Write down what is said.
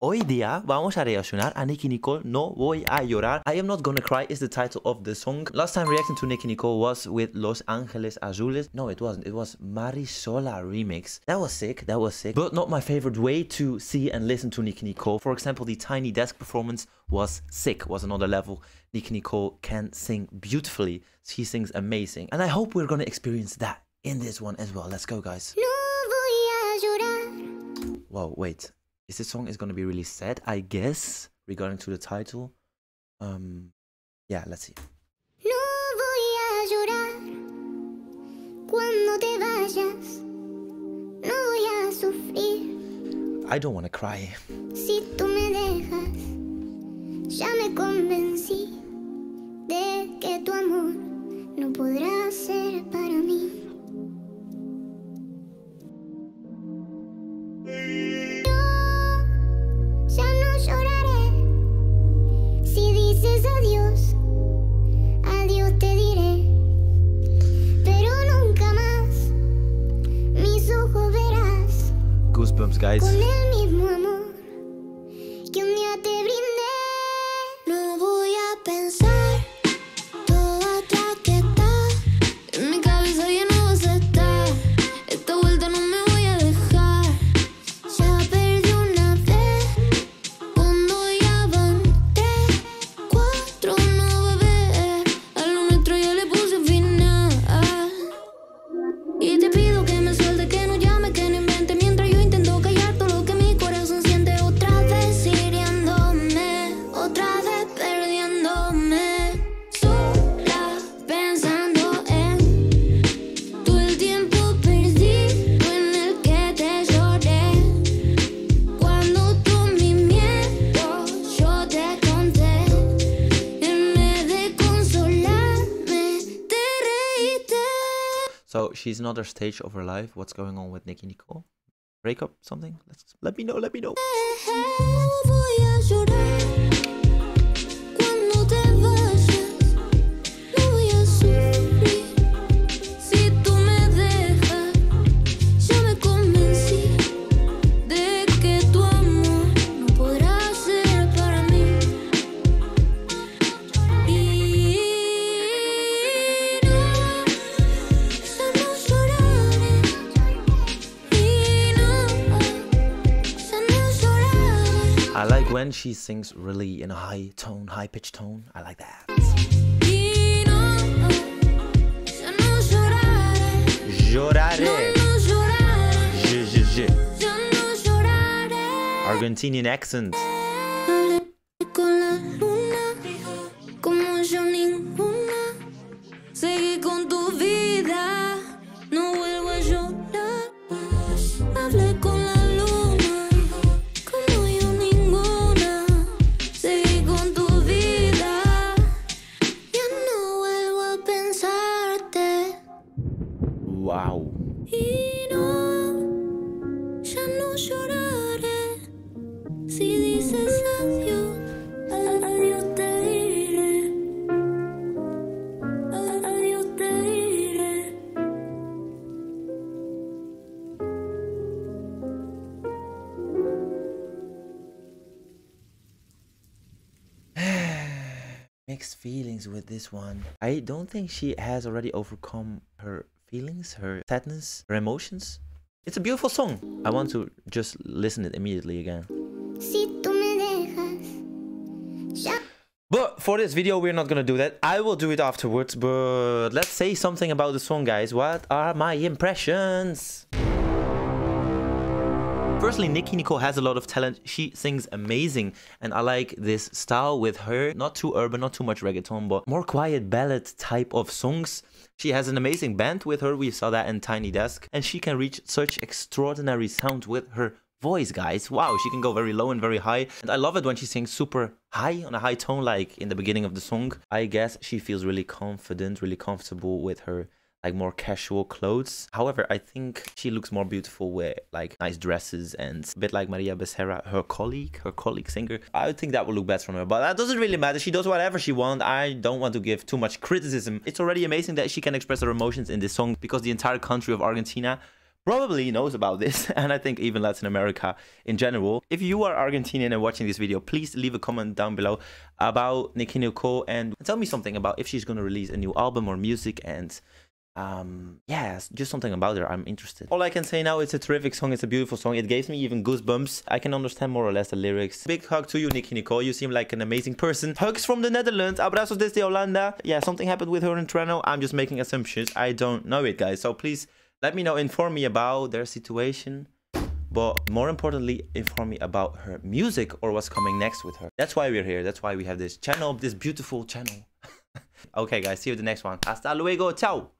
Hoy día vamos a reaccionar a Nicki Nicole No Voy a Llorar. I Am Not Gonna Cry is the title of the song. Last time reacting to Nicki Nicole was with Los Angeles Azules. No, it wasn't. It was Marisola remix. That was sick. That was sick. But not my favorite way to see and listen to Nicki Nicole. For example, the Tiny Desk performance was sick. Was another level. Nicki Nicole can sing beautifully. She sings amazing. And I hope we're gonna experience that in this one as well. Let's go, guys. No voy a Whoa, wait. Is this song is gonna be really sad? I guess regarding to the title. Um, yeah, let's see. No voy a llorar. Cuando te vayas, no voy a sufrir. I don't want to cry. Si tú me dejas, ya me convencí de que tu amor no podrá ser para mí. Goosebumps, guys. So she's another stage of her life. What's going on with Nicki Nicole? Breakup? Something? Let's let me know. Let me know. I like when she sings really in a high tone, high pitched tone. I like that. Lloraré, Je, je, je. Argentinian accent. Wow. Y no, ya no lloraré. Si dices adiós, adiós te diré. Adiós te diré. Mixed feelings with this one. I don't think she has already overcome her feelings, her sadness, her emotions. It's a beautiful song. I want to just listen it immediately again. Si tú me dejas, ya But for this video, we're not gonna do that. I will do it afterwards. But let's say something about the song, guys. What are my impressions? Firstly, Nicki Nicole has a lot of talent. She sings amazing. And I like this style with her. Not too urban, not too much reggaeton, but more quiet ballad type of songs. She has an amazing band with her. We saw that in Tiny Desk. And she can reach such extraordinary sound with her voice, guys. Wow, she can go very low and very high. And I love it when she sings super high on a high tone, like in the beginning of the song. I guess she feels really confident, really comfortable with her like more casual clothes. However, I think she looks more beautiful with like nice dresses and a bit like Maria Becerra, her colleague, her colleague singer. I think that would look better from her, but that doesn't really matter. She does whatever she wants. I don't want to give too much criticism. It's already amazing that she can express her emotions in this song because the entire country of Argentina probably knows about this, and I think even Latin America in general. If you are Argentinian and watching this video, please leave a comment down below about Nicki Nicole and tell me something about if she's gonna release a new album or music and um yeah just something about her i'm interested. All i can say now it's a terrific song it's a beautiful song it gave me even goosebumps. I can understand more or less the lyrics. Big hug to you Nicki Nicole you seem like an amazing person. Hugs from the netherlands abrazos desde holanda. Yeah something happened with her in toronto i'm just making assumptions i don't know it guys so please let me know inform me about their situation but more importantly inform me about her music or what's coming next with her. That's why we're here that's why we have this channel this beautiful channel. Okay guys see you in the next one. Hasta luego ciao